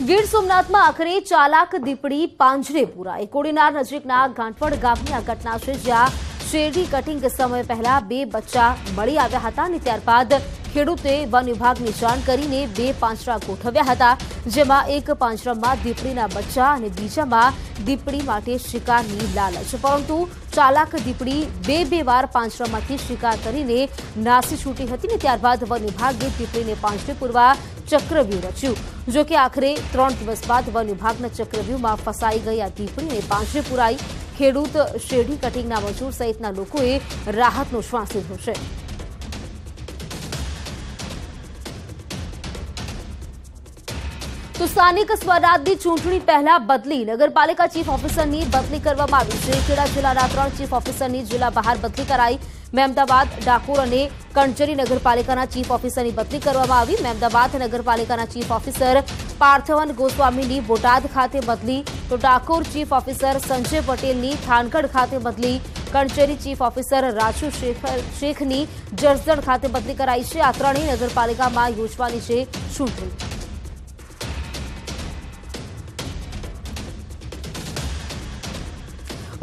ગીર સોમનાથમાં આખરે ચાલાક દીપડી પાંજરે પુરાઈ કોડીનાર નજીકના ગાંઠવડ ગામની આ ઘટના છે જ્યાં શેરડી કટિંગ સમય પહેલા બે બચ્ચા મળી આવ્યા હતા અને ત્યારબાદ ખેડૂતે વન વિભાગની જાણ કરીને બે પાંજરા ગોઠવ્યા હતા, જેમાં એક પાંજરામાં દીપડીના બચ્ચા અને બીજામાં દીપડી માટે શિકારની લાલચ. પરંતુ ચાલાક દીપડી બે બે વાર પાંજરામાંથી શિકાર કરીને નાસી છૂટી હતી ને ત્યારબાદ વન વિભાગે દીપડીને પાંજરે પૂરવા ચક્રવ્યૂહ રચ્યું જોકે આખરે ત્રણ દિવસ બાદ વન વિભાગના ચક્રવ્યૂહમાં ફસાઈ ગઈ આ દીપડીને પાંજરે પુરાઈ ખેડૂત શેરડી કટિંગના મજૂર સહિતના લોકોએ રાહતનો શ્વાસ લીધો છે. તો સ્થાનિક સ્વરાજની ચૂંટણી પહેલા બદલી નગરપાલિકા ચીફ ઓફિસરની બદલી કરવામાં આવી છે. ખેડા જિલ્લાના ત્રણ ચીફ ઓફિસરની જિલ્લા બહાર બદલી કરાઈ. મહેમદાબાદ ડાકોર અને કણજરી નગરપાલિકાના ચીફ ઓફિસરની બદલી કરવામાં આવી. મહેમદાબાદ નગરપાલિકાના ચીફ ઓફિસર પાર્થવન ગોસ્વામીની બોટાદ ખાતે બદલી. તો ડાકોર ચીફ ઓફિસર સંજય પટેલની થાનગઢ ખાતે બદલી. કણચેરી ચીફ ઓફિસર રાજુ શેખની જસદણ ખાતે બદલી કરાઈ છે. આ ત્રણેય નગરપાલિકામાં યોજવાની છે ચૂંટણી.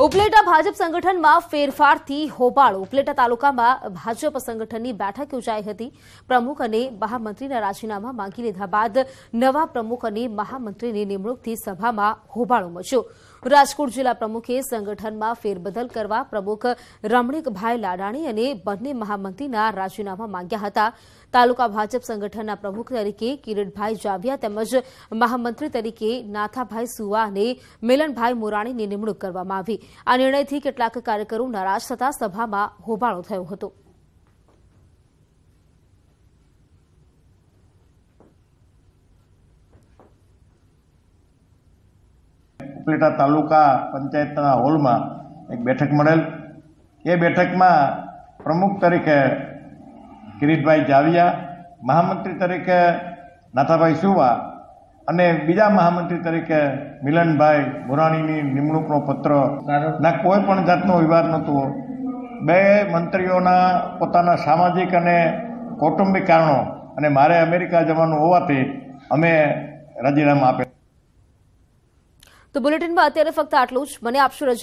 ઉપલેટા ભાજપ સંગઠનમાં ફેરફારથી હોબાળો. ઉપલેટા તાલુકામાં ભાજપ સંગઠનની બેઠક યોજાઈ હતી. પ્રમુખ અને મહામંત્રીના રાજીનામા માંગી લીધા બાદ નવા પ્રમુખ અને મહામંત્રીની નિમણૂકથી સભામાં હોબાળો મચ્યો. રાજકોટ જિલ્લા પ્રમુખે સંગઠનમાં ફેરબદલ કરવા પ્રમુખ રમણીકભાઈ લાડાણી અને બંને મહામંત્રીના રાજીનામા માંગ્યા હતા. તાલુકા ભાજપ સંગઠનના પ્રમુખ તરીકે કિરીટભાઈ જાવિયા તેમજ મહામંત્રી તરીકે નાથાભાઈ સુવા અને મિલનભાઈ મોરાણીની નિમણૂક કરવામાં આવી. આ નિર્ણયથી કેટલાક કાર્યકરો નારાજ થતા સભામાં હોબાળો થયો હતો. ઉપલેટા તાલુકા પંચાયતના હોલમાં એક બેઠક મળેલ. એ બેઠકમાં પ્રમુખ તરીકે કિરીટભાઈ જાવિયા, મહામંત્રી તરીકે નાથાભાઈ સુવા અને બીજા મહામંત્રી તરીકે મિલનભાઈ મુરાણીની નિમણૂકનો પત્ર. ના કોઈ પણ જાતનો વિવાદ નહોતો. બે મંત્રીઓના પોતાના સામાજિક અને કૌટુંબિક કારણો અને મારે અમેરિકા જવાનું હોવાથી અમે રાજીનામા આપે તો બુલેટિનમાં અત્યારે ફક્ત આટલું જ. મને આપશો